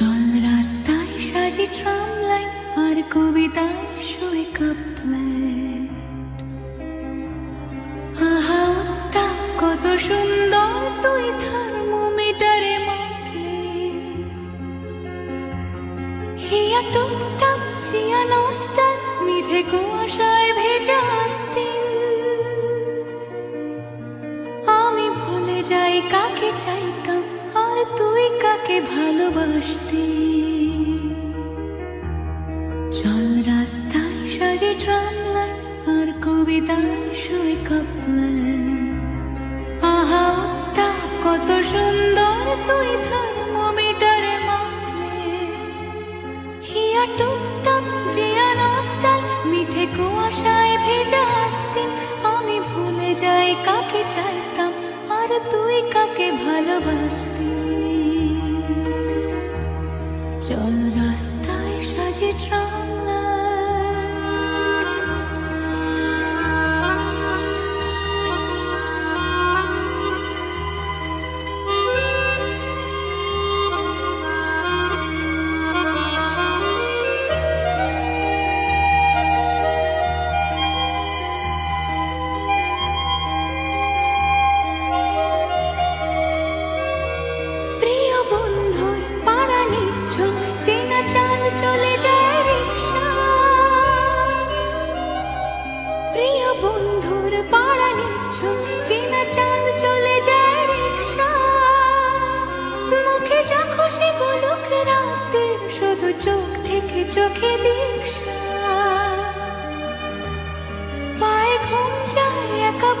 চল রাস্তায় সাজি ট্রাম লাইন আর কবিতা শুয়ে কাপলাইন আহা উত্তাপ কত সুন্দর তুই থার্মোমিটারে মাখলে। হিয়া টুকটাক চিয়া নস্টার মিঠে কুয়াশায় ভেজা আস্তিন। আমি ভুলে যাই, কাকে চাইতাম তুই কাকে ভালোবাসতি? চল রাস্তায় সাজে ট্রামলার, আর কবিতায় শুয়ে কাপলার। আহা, তা কত সুন্দর তুই থার্মোমিটারে মাপলে হিয়া টুকটাক জিয়া নস্টাল মিঠে কুয়াশায় ভেজা আসতি। আমি ভুলে যাই কাকে চাইতাম, আর তুই কাকে ভালোবাসতি? চল রাস্তায় সাজে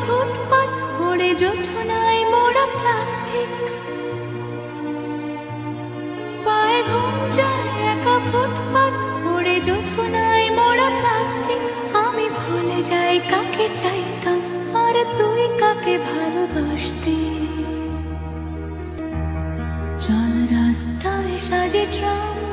ফুটপাত পড়ে জোছনায় মোড়া প্লাস্টিক পায়ে ঘুম যায় একা ফুটপাত পড়ে জোছনায় মোড়া প্লাস্টিক আমি ভুলে যাই কাকে চাইতাম, আর তুই কাকে ভালোবাসতি? চল রাস্তায় সাজে পোষা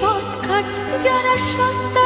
পথঘাট যারা সস্তায়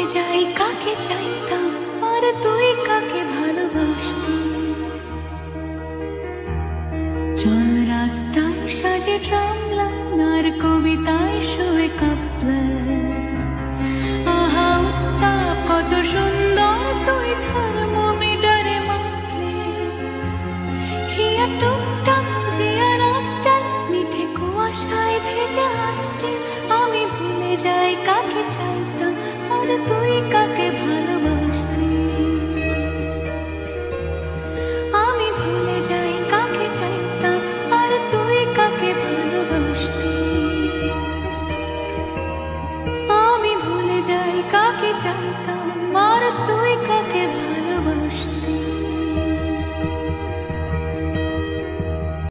ভুলে যাই, কাকে চাইতাম আর তুই কাকে ভালোবাসতি? চল রাস্তায় সাজে আর কবিতায় শুয়ে কাপলার আহা, তা কত সুন্দর তুই থার্মোমিটারে মাপলে হিয়া টুকটাক জিয়া রাস্তায় মিঠে কুয়াশায় ভেজা আসতে। কাকে আমি ভুলে কাকে চাইতাম আর কাকে আমি ভুলে কাকে চাইতাম আর তুই কাকে